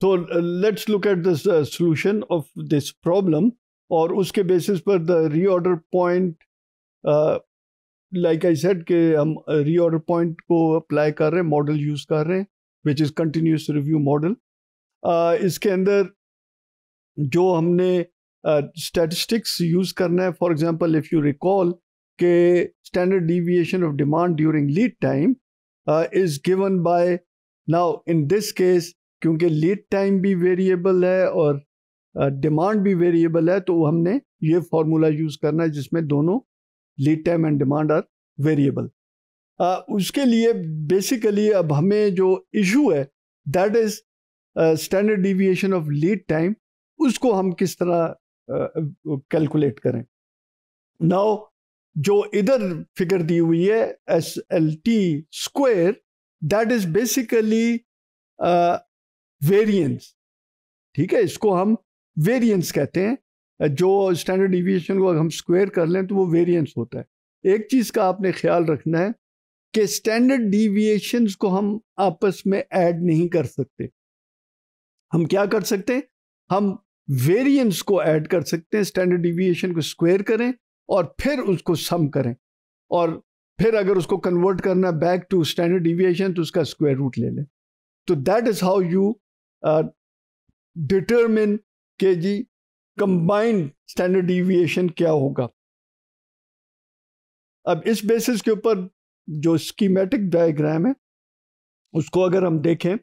तो let's look at the solution of this problem और उसके बेसिस पर the reorder point like I said कि हम रीऑर्डर पॉइंट को अप्लाई कर रहे हैं मॉडल यूज़ कर रहे हैं which is continuous review model इसके अंदर जो हमने स्टैटिस्टिक्स uh, यूज़ करना है for example if you recall के standard deviation of demand during lead time is given by now in this case क्योंकि लीड टाइम भी वेरिएबल है और डिमांड भी वेरिएबल है तो हमने ये फार्मूला यूज़ करना है जिसमें दोनों lead time and demand are variable उसके लिए बेसिकली अब हमें जो इशू है that is standard deviation of lead time उसको हम किस तरह कैलकुलेट uh, करें। नाउ जो इधर फिगर दी हुई है S L T square that is basically variance ठीक है, इसको हम वेरिएंस कहते हैं। जो स्टैंडर्ड डिविएशन को हम स्क्वायर कर लें तो वो वेरिएंस होता है। एक चीज़ का आपने ख्याल रखना है कि स्टैंडर्ड डिविएशंस को हम आपस में ऐड नहीं कर सकते। हम क्या कर सकते हैं? हम वेरिएंस को ऐड कर सकते हैं स्टैंडर्ड डिविएशन को स्क्वायर करें और फिर उसको सम करें। और फिर अगर उसको कन्वर्ट करना बैक टू स्टैंडर्ड डिविएशन तो उसका स्क्वायर रूट ले लें। तो that is how you determine के जी कंबाइंड स्टैंडर्ड डिविएशन क्या होगा? अब इस बेसिस के ऊपर जो स्कीमेटिक डायग्राम है, उसको अगर हम देखें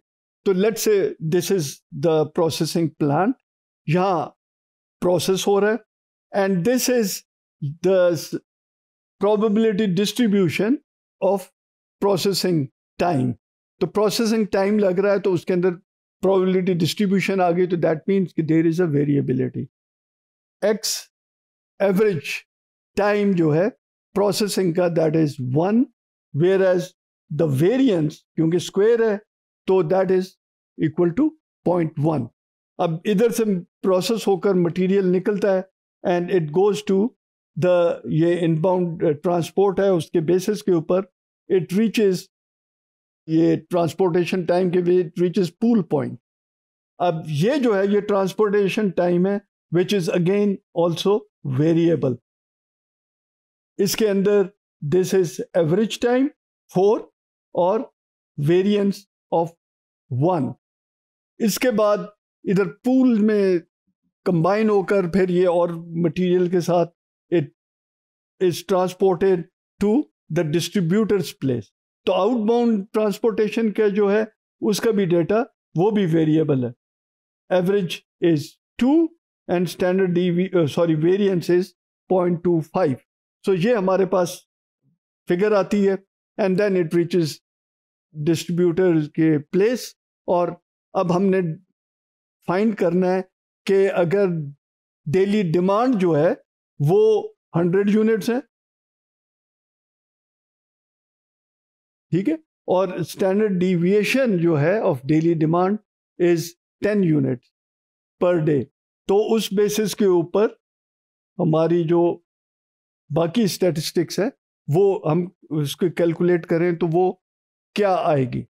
तो let's see this is the processing plan यहाँ प्रोसेस हो रहा है and this is the probability distribution of processing time तो प्रोसेसिंग टाइम लग रहा है तो उसके अंदर प्रोबेबिलिटी डिस्ट्रीब्यूशन आ गई तो दैट मीन्स कि there is a variability X average time जो है प्रोसेसिंग का is one where as the variance क्योंकि स्क्वेयर है तो is equal to point one अब इधर से प्रोसेस होकर मटेरियल निकलता है and it goes to the ये इनबाउंड ट्रांसपोर्ट है, उसके बेसिस के ऊपर इट रीचेज ये ट्रांसपोर्टेशन टाइम के इट इज़ पूल पॉइंट अब ये जो है, ये ट्रांसपोर्टेशन टाइम है which is again also variable इसके अंदर this is average time four और वेरिएंस ऑफ़ वन इसके बाद इधर पूल में कंबाइन होकर फिर ये और मटेरियल के साथ it is transported to the distributors place तो आउटबाउंड ट्रांसपोर्टेशन का जो है, उसका भी डेटा वो भी वेरिएबल है। Average is two and standard sorry variance is point two five so ये हमारे पास फिगर आती है and then it reaches distributor के प्लेस और अब हमने फाइंड करना है कि अगर डेली डिमांड जो है, वो हंड्रेड यूनिट्स है ठीक है? और स्टैंडर्ड डिविएशन जो है of daily demand is ten unit per day तो उस बेसिस के ऊपर हमारी जो बाकी स्टैटिस्टिक्स है, वो हम उसको कैलकुलेट करें तो वो क्या आएगी?